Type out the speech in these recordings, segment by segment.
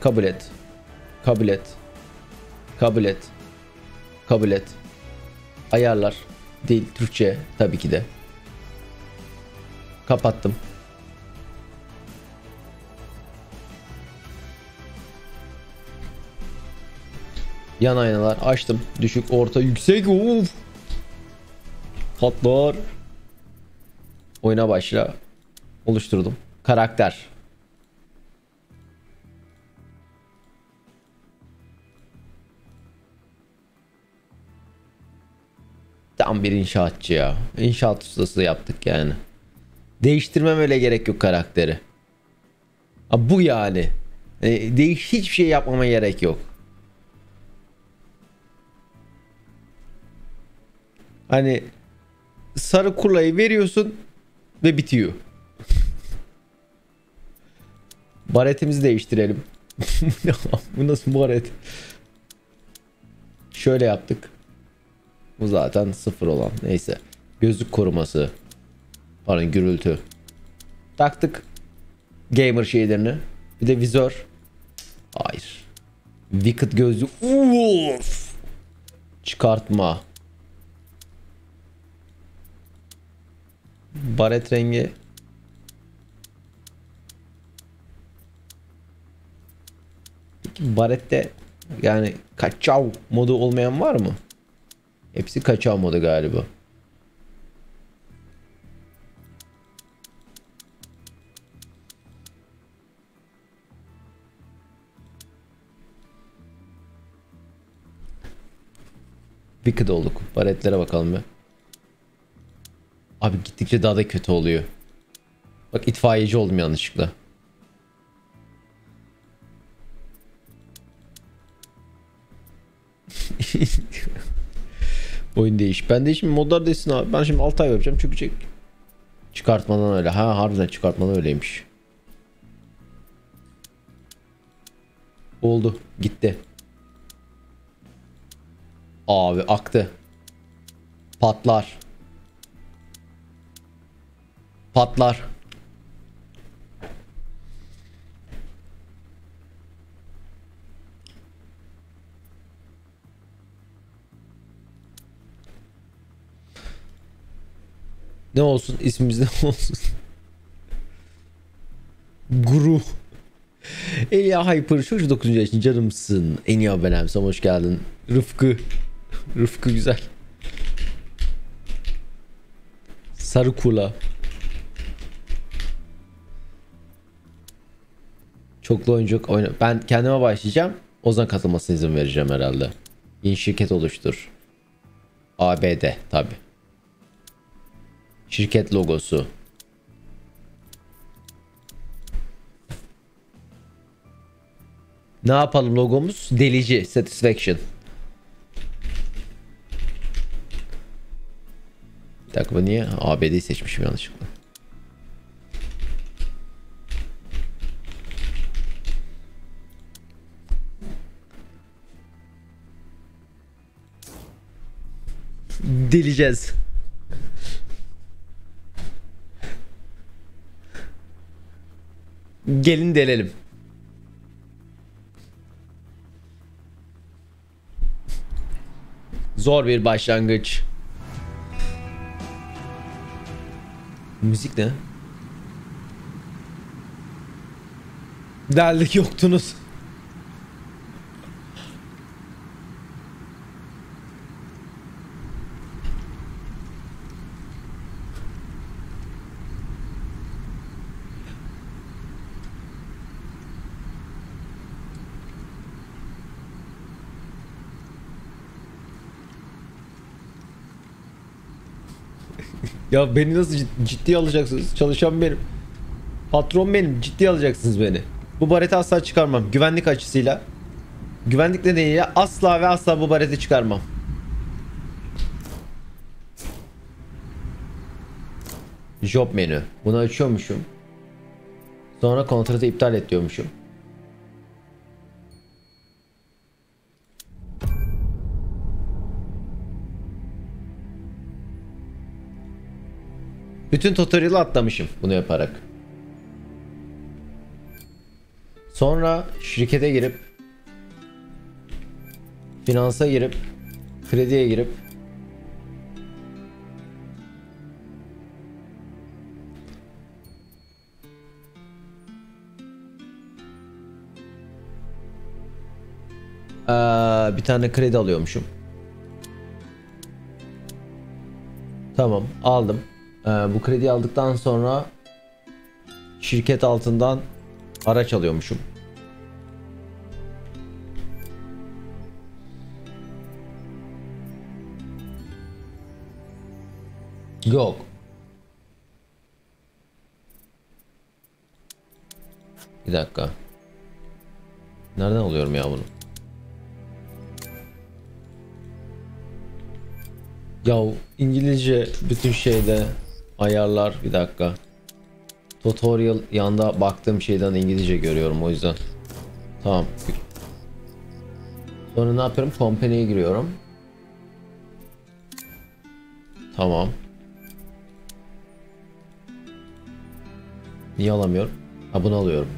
Kabul et. Kabul et. Kabul et. Kabul et. Ayarlar. Değil Türkçe tabii ki de. Kapattım. Yan aynalar açtım. Düşük, orta, yüksek. Uf. Patlar. Oyuna başla. Oluşturdum. Karakter. Tam bir inşaatçı ya. İnşaat ustası yaptık yani. Değiştirmem öyle gerek yok karakteri. Ha, bu yani. E, değiş hiçbir şey yapmama gerek yok. Hani sarı kulayı veriyorsun ve bitiyor. Baretimizi değiştirelim. bu nasıl baret? Şöyle yaptık. Bu zaten sıfır olan. Neyse. Gözlük koruması. Pardon gürültü. Taktık. Gamer şeylerini. Bir de vizör. Hayır. Wicked gözlük. Uf. Çıkartma. Baret rengi. Peki barette yani kaçav modu olmayan var mı? Hepsi kaçav modu galiba. Wicked olduk. Baretlere bakalım bir. Abi gittikçe daha da kötü oluyor. Bak itfaiyeci oldum yanlışlıkla. Oyun değiş. Ben de şimdi modlar desin abi. Ben şimdi 6 ay yapacağım. Çökecek. Çıkartmadan öyle. Ha harbiden çıkartmadan öyleymiş. Oldu. Gitti. Abi aktı. Patlar. Patlar. Ne olsun ismimiz ne olsun? Guru. Elia Hyper şu 9. yaşın canımsın. En iyi abonem sana hoş geldin. Rıfkı. Rıfkı güzel. Sarı kula. Çoklu oyuncu oyna. Ben kendime başlayacağım. Ozan katılmasına izin vereceğim herhalde. Yeni şirket oluştur. ABD tabi. Şirket logosu. Ne yapalım logomuz? Delici. Satisfaction. Bir dakika bu niye? ABD'yi seçmişim yanlışlıkla. Deleceğiz. Gelin delelim. Zor bir başlangıç. Müzik ne? Deldik yoktunuz. Ya beni nasıl cid- ciddiye alacaksınız? Çalışan benim. Patron benim. Ciddiye alacaksınız beni. Bu bareti asla çıkarmam. Güvenlik açısıyla. Güvenlik nedeniyle asla ve asla bu bareti çıkarmam. Job menü. Bunu açıyormuşum. Sonra kontratı iptal et diyormuşum. Bütün tutorial'ı atlamışım bunu yaparak. Sonra şirkete girip finansa girip krediye girip bir tane kredi alıyormuşum. Tamam aldım. Ee, bu krediyi aldıktan sonra şirket altından araç alıyormuşum. Yok. Bir dakika. Nereden alıyorum ya bunu? Ya İngilizce bütün şeyde ayarlar bir dakika. Tutorial yanda baktığım şeyden İngilizce görüyorum o yüzden. Tamam. Sonra ne yapıyorum? Company'ye giriyorum. Tamam. Niye alamıyorum? Ha bunu alıyorum.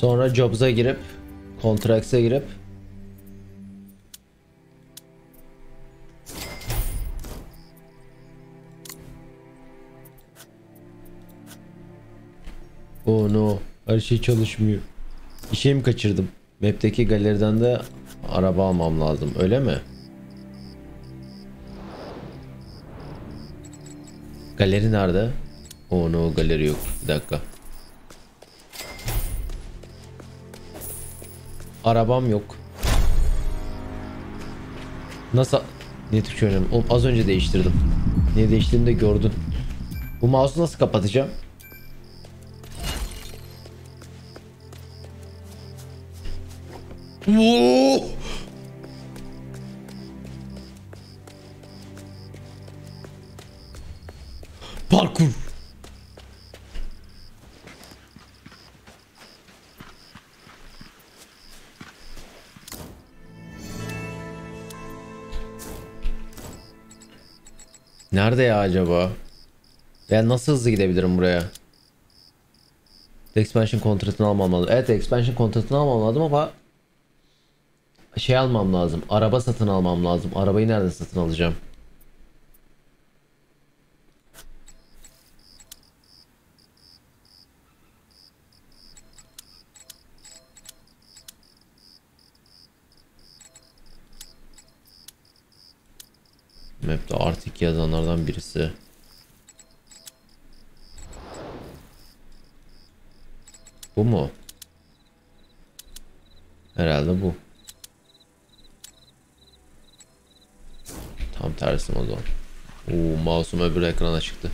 Sonra Jobs'a girip Contracts'e girip Oh no. Her şey çalışmıyor. Bir şey mi kaçırdım? Map'teki galeriden de araba almam lazım. Öyle mi? Galeri nerede? Oh no galeri yok. Bir dakika. Arabam yok. Nasıl? Niye Türkçe öğreniyorum? Oğlum az önce değiştirdim. Niye değiştirdiğimi de gördün. Bu mouse'u nasıl kapatacağım? Woo! Nerede ya acaba? Ben nasıl hızlı gidebilirim buraya? Expansion kontratını almam lazım. Evet expansion kontratını almam lazım ama şey almam lazım. Araba satın almam lazım. Arabayı nerede satın alacağım? Map'te artık yazanlardan birisi. Bu mu? Herhalde bu. Tam tersi o zaman. Oo, mouse'um öbür ekrana çıktı.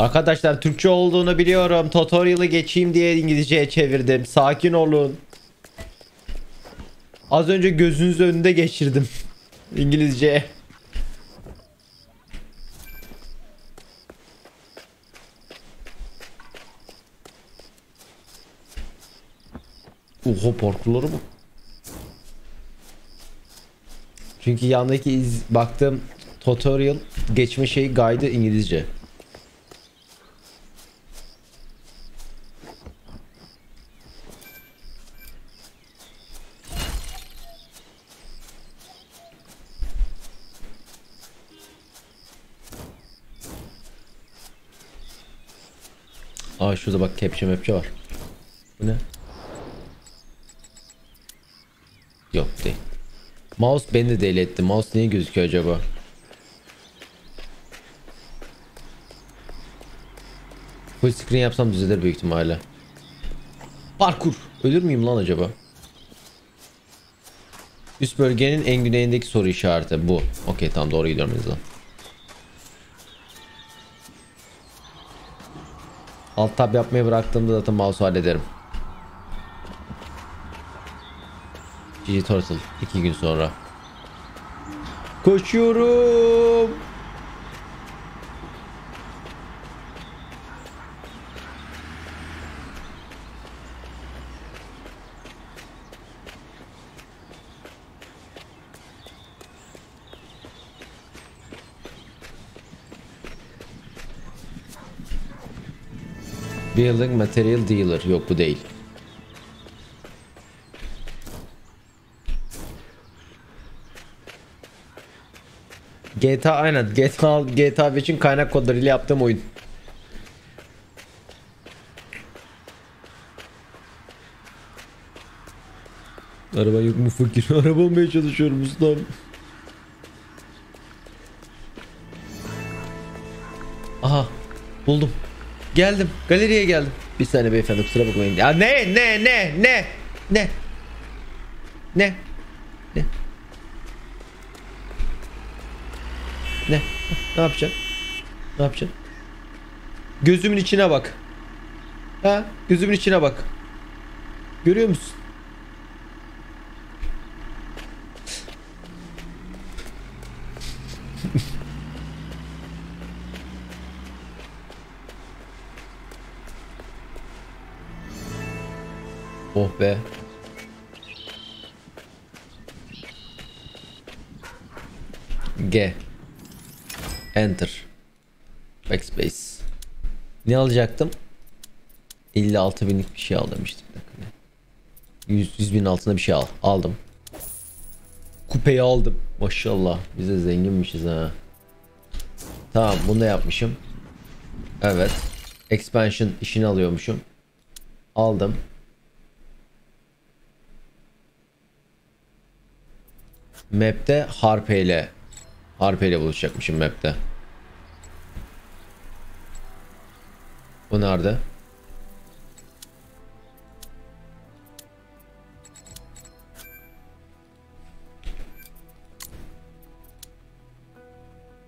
Arkadaşlar Türkçe olduğunu biliyorum. Tutorial'ı geçeyim diye İngilizceye çevirdim. Sakin olun. Az önce gözünüz önünde geçirdim. İngilizceye. Oha parkurları mı? Çünkü yandaki iz baktığım tutorial geçme şey guide İngilizce. Aa şurada bak kepçe mepçe var. Bu ne? Yok değil. Mouse beni de deli etti. Mouse niye gözüküyor acaba? Full screen yapsam düzelir büyük ihtimalle. Parkur. Ölür müyüm lan acaba? Üst bölgenin en güneyindeki soru işareti bu. Okey tamam doğru gidiyorum hızla. Alt tab yapmayı bıraktığımda zaten mouse hallederim. GG Turtle 2 gün sonra. Koşuyorum. Building Material Dealer. Yok bu değil. GTA aynen. GTA GTA 5'in kaynak kodlarıyla yaptığım oyun. Araba yok mu fakir? Araba olmaya çalışıyorum ustam. Aha buldum. Geldim. Galeriye geldim. Bir saniye beyefendi kusura bakmayın. Ya ne ne ne ne ne ne ne ne ne yapacaksın? Ne yapacaksın? Gözümün içine bak. Ha? Gözümün içine bak. Görüyor musun? Be. G. Enter. Backspace. Ne alacaktım? 56 binlik bir şey al demiştim. Bir dakika. 100, 100 bin altında bir şey al. Aldım. Kupeyi aldım. Maşallah. Biz de zenginmişiz ha. Tamam bunu da yapmışım. Evet. Expansion işini alıyormuşum. Aldım. Map'te Harpe ile Harpe ile buluşacakmışım map'te. Bu nerede?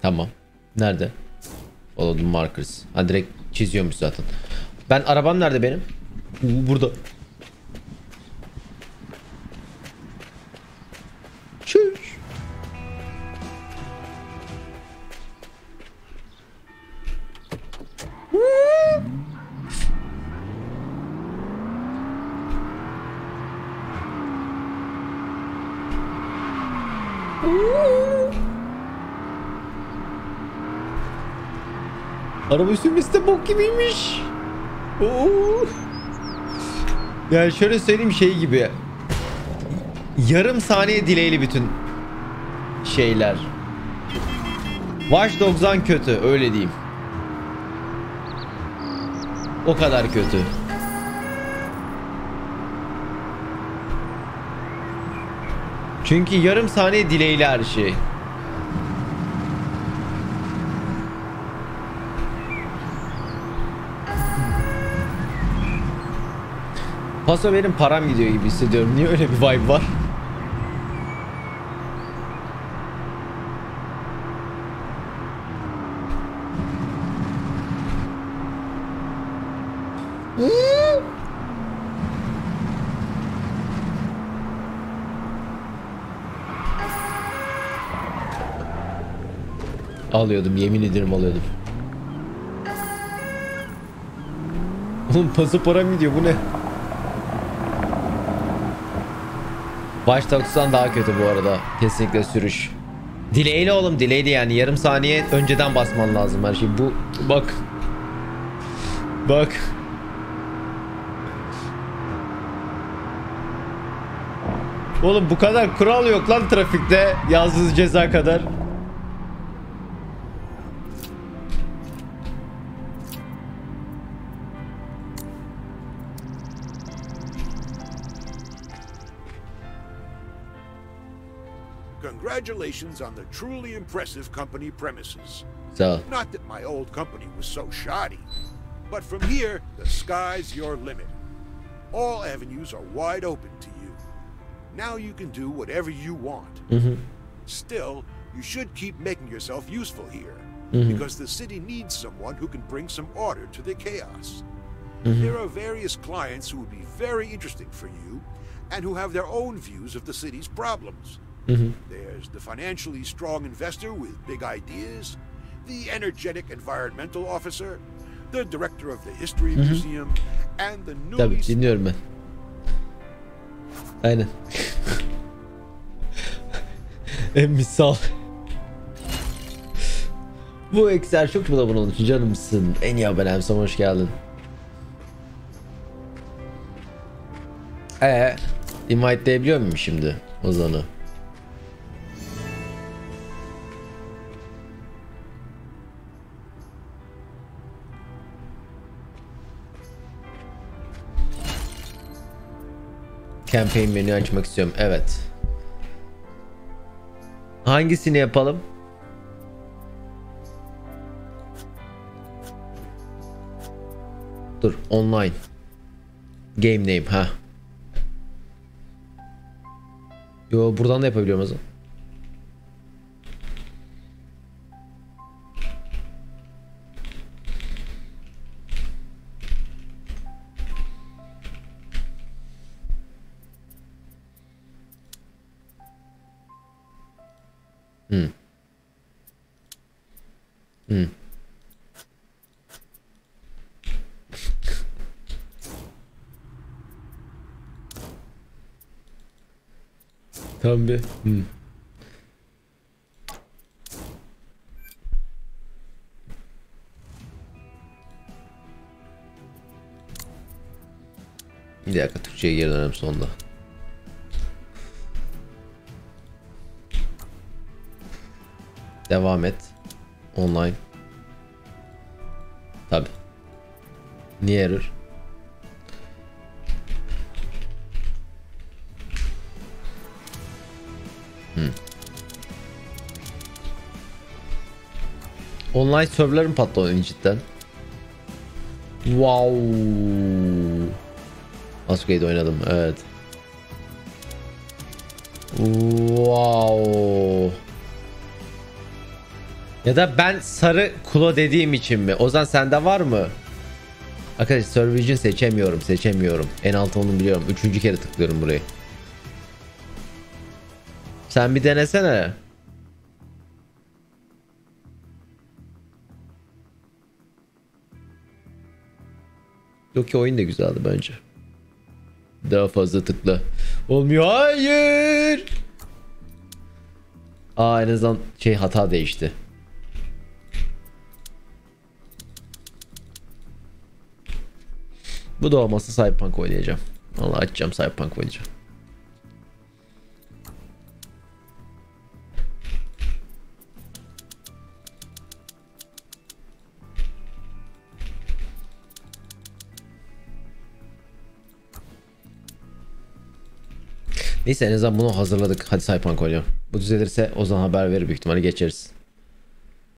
Tamam. Nerede? Follow the markers. Ha direkt çiziyormuş zaten. Ben arabam nerede benim? Burada. Araba sürmesi de bok gibiymiş. Yani şöyle söyleyeyim şey gibi. Yarım saniye dileyli bütün şeyler. Watch Dogs'dan kötü öyle diyeyim. O kadar kötü. Çünkü yarım saniye dileyli her şey. Paso benim param gidiyor gibi hissediyorum. Niye öyle bir vibe var? Alıyordum yemin ederim alıyordum. Oğlum paso param gidiyor bu ne? Watch Dogs'tan daha kötü bu arada. Kesinlikle sürüş. Delay'li oğlum delay'li yani yarım saniye önceden basman lazım her şey. Bu bak. Bak. Oğlum bu kadar kural yok lan trafikte yazdığınız ceza kadar. Congratulations on the truly impressive company premises. So Not that my old company was so shoddy, but from here, the sky's your limit. All avenues are wide open to you. Now you can do whatever you want. Mm-hmm. Still, you should keep making yourself useful here, mm-hmm. because the city needs someone who can bring some order to the chaos. Mm-hmm. There are various clients who would be very interesting for you, and who have their own views of the city's problems. There's the financially strong investor with big ideas, the energetic environmental officer, the director of the history museum, and the newly Tabii dinliyorum ben. Aynen. en misal. Bu ekser çok mu bunun için canımsın. En iyi abonem sana hoş geldin. Ee, invite'layabiliyor muyum şimdi Ozan'ı? Campaign menü açmak istiyorum. Evet. Hangisini yapalım? Dur, online. Game name ha. Yo buradan da yapabiliyorum o zaman. Tamam bir. Hı. Bir dakika Türkçe'ye geri dönelim sonunda. Devam et. Online. Tabi. Niye error? Online serverlar mı patladı cidden? Wow. Masquerade oynadım evet. Wow. Ya da ben sarı kulo dediğim için mi? Ozan sende var mı? Arkadaşlar Server Vision seçemiyorum seçemiyorum. En altı onu biliyorum. Üçüncü kere tıklıyorum burayı. Sen bir denesene. Yok ki oyun da güzeldi bence. Daha fazla tıkla. Olmuyor. Hayır. Aa en azından şey hata değişti. Bu da olmazsa Cyberpunk oynayacağım. Vallahi açacağım Cyberpunk oynayacağım. Neyse en azından bunu hazırladık. Hadi Cyberpunk oynayalım. Bu düzelirse o zaman haber verir büyük ihtimalle geçeriz.